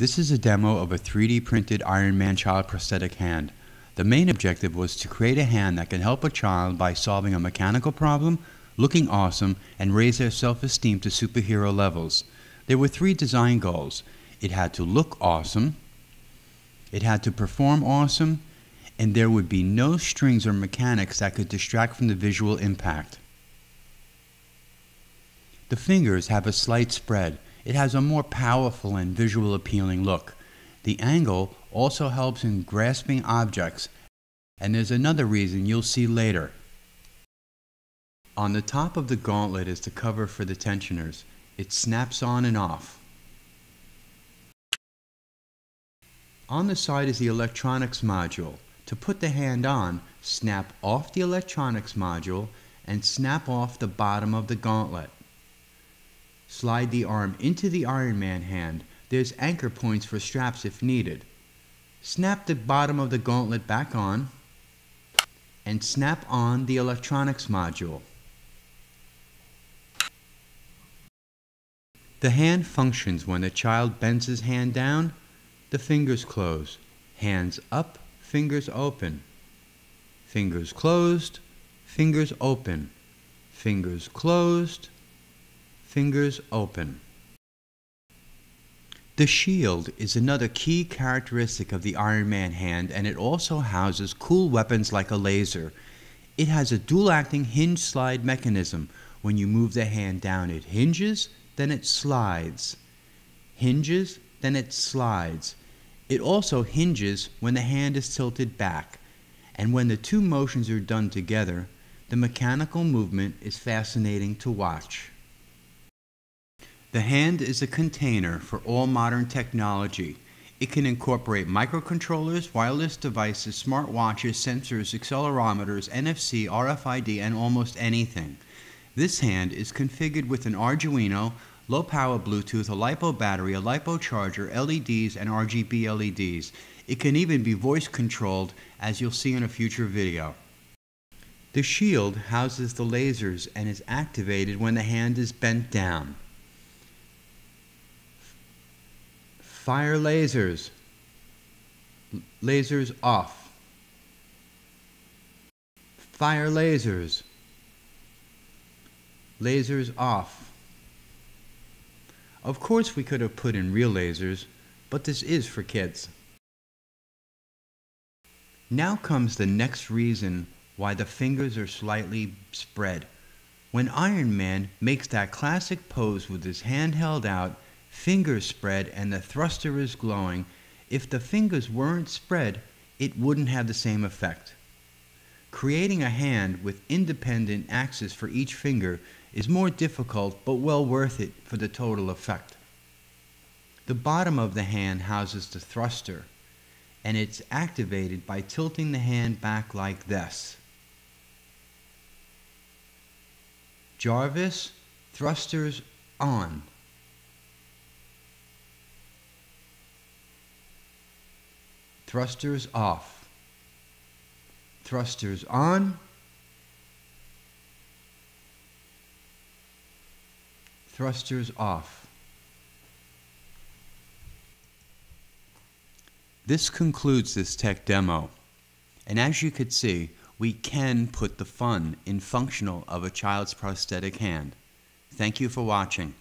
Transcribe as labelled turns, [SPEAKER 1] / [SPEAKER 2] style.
[SPEAKER 1] This is a demo of a 3D printed Iron Man child prosthetic hand. The main objective was to create a hand that can help a child by solving a mechanical problem, looking awesome, and raise their self-esteem to superhero levels. There were three design goals. It had to look awesome, it had to perform awesome, and there would be no strings or mechanics that could distract from the visual impact. The fingers have a slight spread. It has a more powerful and visual appealing look. The angle also helps in grasping objects, and there's another reason you'll see later. On the top of the gauntlet is the cover for the tensioners. It snaps on and off. On the side is the electronics module. To put the hand on, snap off the electronics module and snap off the bottom of the gauntlet. Slide the arm into the Iron Man hand. There's anchor points for straps if needed. Snap the bottom of the gauntlet back on and snap on the electronics module. The hand functions when the child bends his hand down, the fingers close, hands up, fingers open, fingers closed, fingers open, fingers closed, fingers open. The shield is another key characteristic of the Iron Man hand and it also houses cool weapons like a laser. It has a dual-acting hinge slide mechanism. When you move the hand down it hinges, then it slides. Hinges, then it slides. It also hinges when the hand is tilted back. And when the two motions are done together, the mechanical movement is fascinating to watch. The hand is a container for all modern technology. It can incorporate microcontrollers, wireless devices, smartwatches, sensors, accelerometers, NFC, RFID, and almost anything. This hand is configured with an Arduino, low power Bluetooth, a LiPo battery, a LiPo charger, LEDs, and RGB LEDs. It can even be voice controlled, as you'll see in a future video. The shield houses the lasers and is activated when the hand is bent down. Fire lasers. Lasers off. Fire lasers. Lasers off. Of course we could have put in real lasers, but this is for kids. Now comes the next reason why the fingers are slightly spread. When Iron Man makes that classic pose with his hand held out fingers spread and the thruster is glowing, if the fingers weren't spread, it wouldn't have the same effect. Creating a hand with independent axes for each finger is more difficult but well worth it for the total effect. The bottom of the hand houses the thruster and it's activated by tilting the hand back like this. Jarvis, thrusters on. Thrusters off. Thrusters on. Thrusters off. This concludes this tech demo. And as you could see, we can put the fun in functional of a child's prosthetic hand. Thank you for watching.